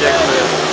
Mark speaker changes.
Speaker 1: Dziękuję.